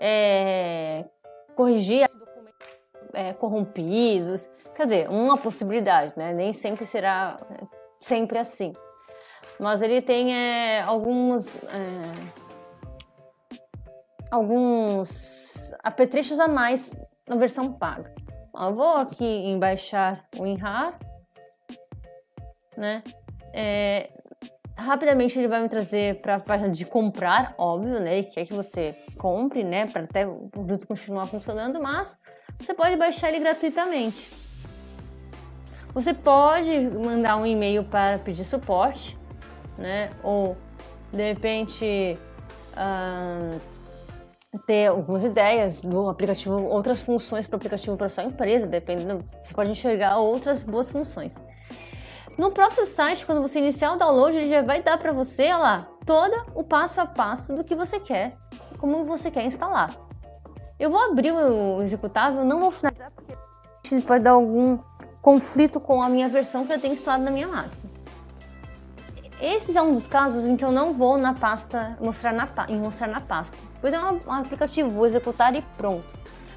é, corrigir documentos é, corrompidos. Quer dizer, uma possibilidade, né? Nem sempre será sempre assim. Mas ele tem é, alguns é, alguns apetrechos a mais na versão paga. Eu vou aqui em baixar o WinRAR, né? É, rapidamente ele vai me trazer para a página de comprar, óbvio, né? Ele quer que você compre, né? Para até o produto continuar funcionando, mas você pode baixar ele gratuitamente. Você pode mandar um e-mail para pedir suporte, né? Ou de repente uh, ter algumas ideias do aplicativo, outras funções para o aplicativo para sua empresa, dependendo, você pode enxergar outras boas funções. No próprio site, quando você iniciar o download, ele já vai dar para você, olha lá, todo o passo a passo do que você quer, como você quer instalar. Eu vou abrir o executável, não vou finalizar porque ele pode dar algum conflito com a minha versão que eu tenho instalado na minha máquina. Esse é um dos casos em que eu não vou na pasta mostrar na, em mostrar na pasta, pois é um, aplicativo, vou executar e pronto.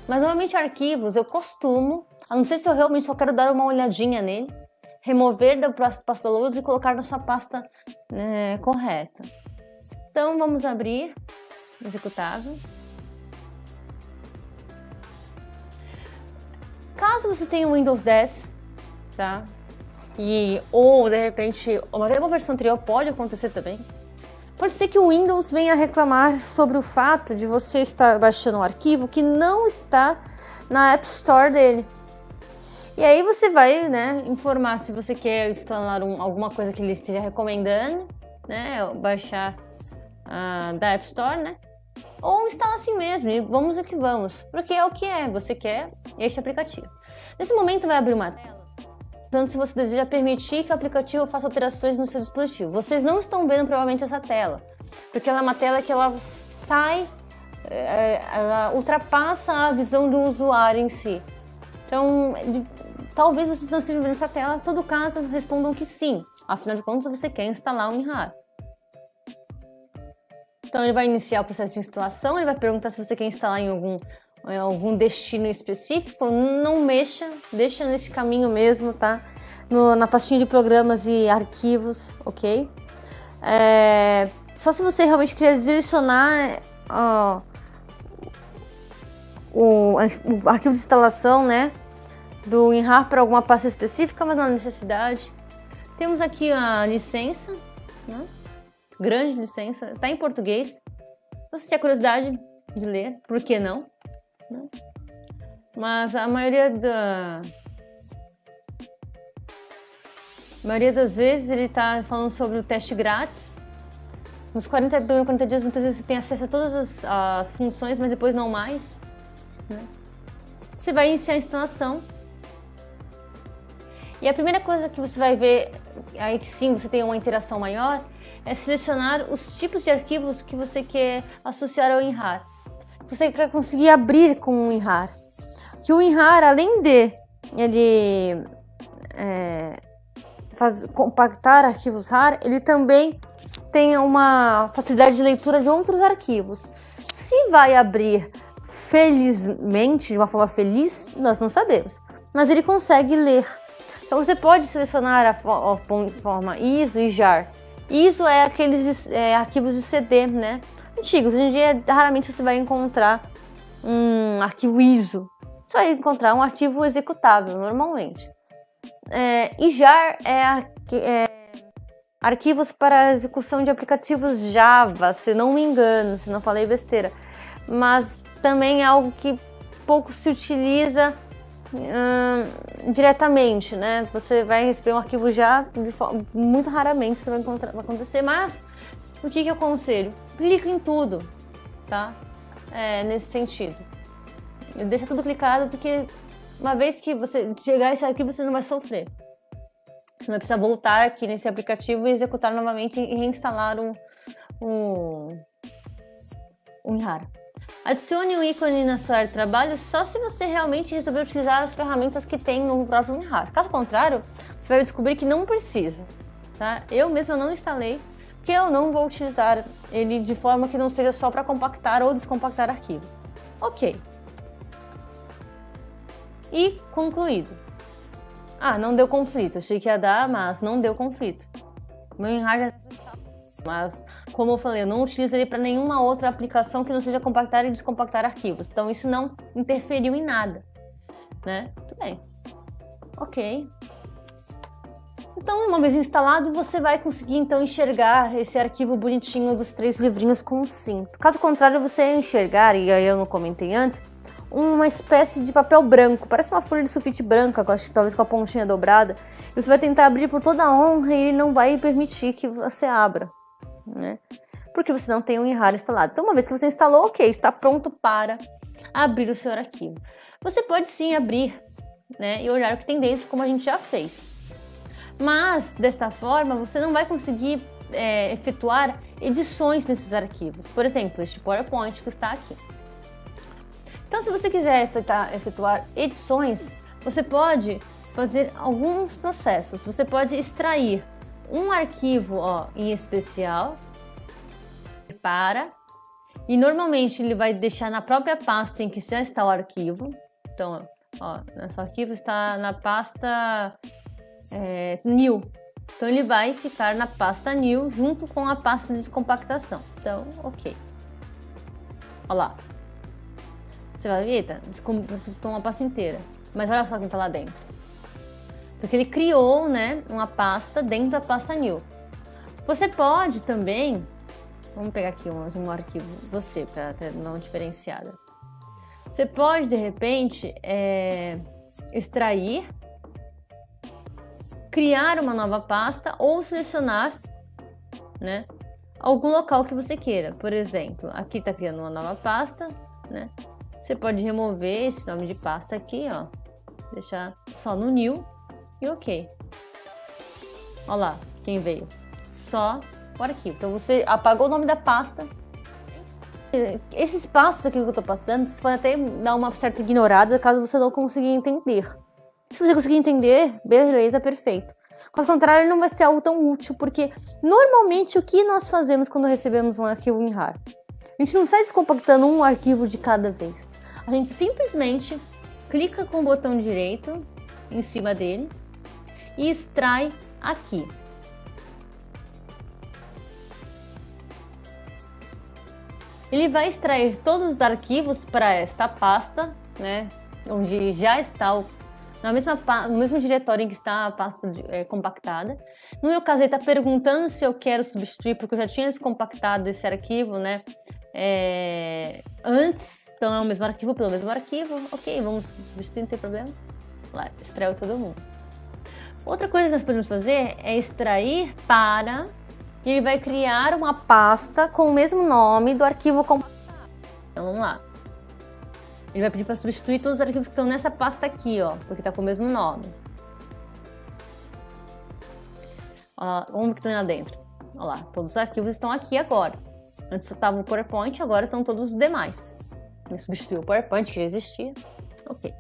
Mas normalmente arquivos eu costumo, a não ser se eu realmente só quero dar uma olhadinha nele, remover da pasta Loads e colocar na sua pasta né, correta. Então vamos abrir o executável. Caso você tenha o Windows 10, tá? e ou de repente uma versão anterior pode acontecer também. Pode ser que o Windows venha reclamar sobre o fato de você estar baixando um arquivo que não está na App Store dele. E aí você vai né, informar se você quer instalar um, alguma coisa que ele esteja recomendando, né, baixar uh, da App Store, né? Ou instalar assim mesmo e vamos o que vamos, porque é o que é, você quer este aplicativo. Nesse momento vai abrir uma tela tanto se você deseja permitir que o aplicativo faça alterações no seu dispositivo. Vocês não estão vendo provavelmente essa tela, porque ela é uma tela que ela sai, é, ela ultrapassa a visão do usuário em si. Então, de, talvez vocês não estejam vendo essa tela, em todo caso, respondam que sim. Afinal de contas, você quer instalar um WinRAR. Então, ele vai iniciar o processo de instalação, ele vai perguntar se você quer instalar em algum é, algum destino específico, não mexa, deixa nesse caminho mesmo, tá? No, na pastinha de programas e arquivos, ok? É, só se você realmente quiser direcionar ó, o, o, arquivo de instalação, né? Do WinRAR para alguma pasta específica, mas não há necessidade. Temos aqui a licença, né? grande licença, está em português. Se você tiver curiosidade de ler, por que não? Né? Mas a maioria da. A maioria das vezes ele está falando sobre o teste grátis. Nos 40, 40 dias, muitas vezes você tem acesso a todas as, as funções, mas depois não mais. Né? Você vai iniciar a instalação. E a primeira coisa que você vai ver, aí que sim você tem uma interação maior, é selecionar os tipos de arquivos que você quer associar ao WinRAR você quer conseguir abrir com o WinRAR. Que o WinRAR, além de ele é, faz, compactar arquivos RAR, ele também tem uma facilidade de leitura de outros arquivos. Se vai abrir felizmente, de uma forma feliz, nós não sabemos. Mas ele consegue ler. Então você pode selecionar a, forma ISO e JAR. ISO é aqueles é, arquivos de CD, né? antigos. Hoje em dia, raramente você vai encontrar um arquivo ISO. Você vai encontrar um arquivo executável, normalmente. É, e JAR é, é arquivos para execução de aplicativos Java, se não me engano, se não falei besteira. Mas também é algo que pouco se utiliza hum, diretamente, né? Você vai receber um arquivo já muito raramente isso vai, vai acontecer, mas o que, que eu aconselho? clica em tudo, tá? É, nesse sentido. Deixa tudo clicado porque uma vez que você chegar esse arquivo você não vai sofrer. Você não precisa voltar aqui nesse aplicativo e executar novamente e reinstalar um, um, um RAR. Adicione um ícone na sua área de trabalho só se você realmente resolver utilizar as ferramentas que tem no próprio WinRAR. Caso contrário, você vai descobrir que não precisa. Tá? Eu mesma não instalei que eu não vou utilizar ele de forma que não seja só para compactar ou descompactar arquivos. Ok. E concluído. Ah, não deu conflito. Achei que ia dar, mas não deu conflito. Meu enrar já mas, como eu falei, eu não utilizo ele para nenhuma outra aplicação que não seja compactar e descompactar arquivos. Então, isso não interferiu em nada, né? Tudo bem. Ok. Então, uma vez instalado, você vai conseguir então enxergar esse arquivo bonitinho dos três livrinhos com o cinto. Caso contrário, você ia enxergar, e aí eu não comentei antes, uma espécie de papel branco, parece uma folha de sulfite branca, acho que talvez com a pontinha dobrada. E você vai tentar abrir por toda a honra e ele não vai permitir que você abra, né? Porque você não tem um WinRAR instalado. Então, uma vez que você instalou, ok, está pronto para abrir o seu arquivo. Você pode sim abrir, né, e olhar o que tem dentro, como a gente já fez. Mas, desta forma, você não vai conseguir é, efetuar edições nesses arquivos. Por exemplo, este PowerPoint que está aqui. Então, se você quiser efetuar edições, você pode fazer alguns processos. Você pode extrair um arquivo ó, em especial para e normalmente ele vai deixar na própria pasta em que já está o arquivo. Então, ó, nosso arquivo está na pasta é, new. Então ele vai ficar na pasta new junto com a pasta de descompactação. Então, ok. Olha lá. Você vai ver, eita, descompactou uma pasta inteira. Mas olha só quem está lá dentro. Porque ele criou, né, uma pasta dentro da pasta new. Você pode também, vamos pegar aqui um, um arquivo, você, para ter não diferenciada. Você pode, de repente, é, extrair criar uma nova pasta ou selecionar, né, algum local que você queira. Por exemplo, aqui está criando uma nova pasta, né? Você pode remover esse nome de pasta aqui, ó, deixar só no new e ok. Olha lá, quem veio? Só o arquivo. Então você apagou o nome da pasta. Esses passos aqui que eu estou passando, você pode até dar uma certa ignorada caso você não consiga entender. Se você conseguir entender, beleza, perfeito. Caso contrário, não vai ser algo tão útil, porque normalmente o que nós fazemos quando recebemos um arquivo em RAR? A gente não sai descompactando um arquivo de cada vez. A gente simplesmente clica com o botão direito em cima dele e extrai aqui. Ele vai extrair todos os arquivos para esta pasta, né, onde já está o na mesma, no mesmo diretório em que está a pasta de, é, compactada. No meu caso, ele está perguntando se eu quero substituir, porque eu já tinha descompactado esse arquivo, né? É, antes, então é o mesmo arquivo pelo mesmo arquivo. Ok, vamos substituir, não tem problema. Lá, extraiu todo mundo. Outra coisa que nós podemos fazer é extrair para e ele vai criar uma pasta com o mesmo nome do arquivo compactado. Então vamos lá. Ele vai pedir para substituir todos os arquivos que estão nessa pasta aqui, ó, porque está com o mesmo nome. Ó, vamos ver que tem lá dentro. Olha lá, todos os arquivos estão aqui agora. Antes estava o PowerPoint, agora estão todos os demais. Ele substituiu o PowerPoint, que já existia. Ok.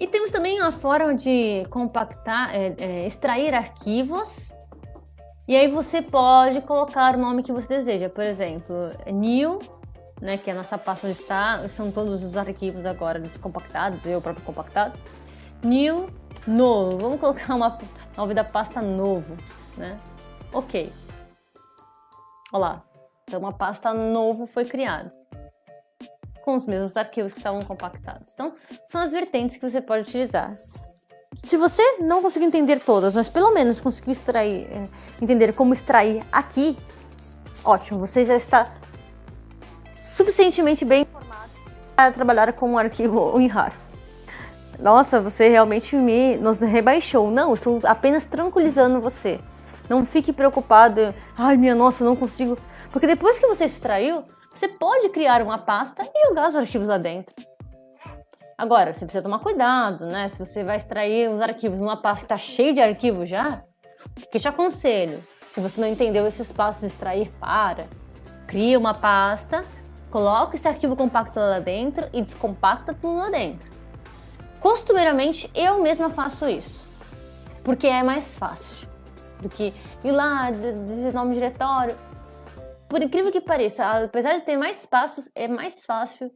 E temos também uma forma de compactar, é, é, extrair arquivos. E aí você pode colocar o nome que você deseja. Por exemplo, new né, que é a nossa pasta onde está, são todos os arquivos agora compactados, eu próprio compactado. New, novo, vamos colocar uma nome da pasta novo, né? Ok. Olha lá, então uma pasta novo foi criada com os mesmos arquivos que estavam compactados. Então, são as vertentes que você pode utilizar. Se você não conseguir entender todas, mas pelo menos conseguiu extrair, eh, entender como extrair aqui, ótimo, você já está suficientemente bem informado para trabalhar com um arquivo WinRAR. Nossa, você realmente me nos rebaixou. Não, estou apenas tranquilizando você. Não fique preocupado. Ai, minha nossa, não consigo. Porque depois que você extraiu, você pode criar uma pasta e jogar os arquivos lá dentro. Agora, você precisa tomar cuidado, né? Se você vai extrair os arquivos numa pasta que está cheia de arquivos já, o que te aconselho? Se você não entendeu esses passos de extrair, para. Cria uma pasta Coloca esse arquivo compacto lá dentro e descompacta tudo lá dentro. Costumeiramente eu mesma faço isso, porque é mais fácil. do que ir lá, digitar um diretório. Por incrível que pareça, apesar de ter mais passos, é mais fácil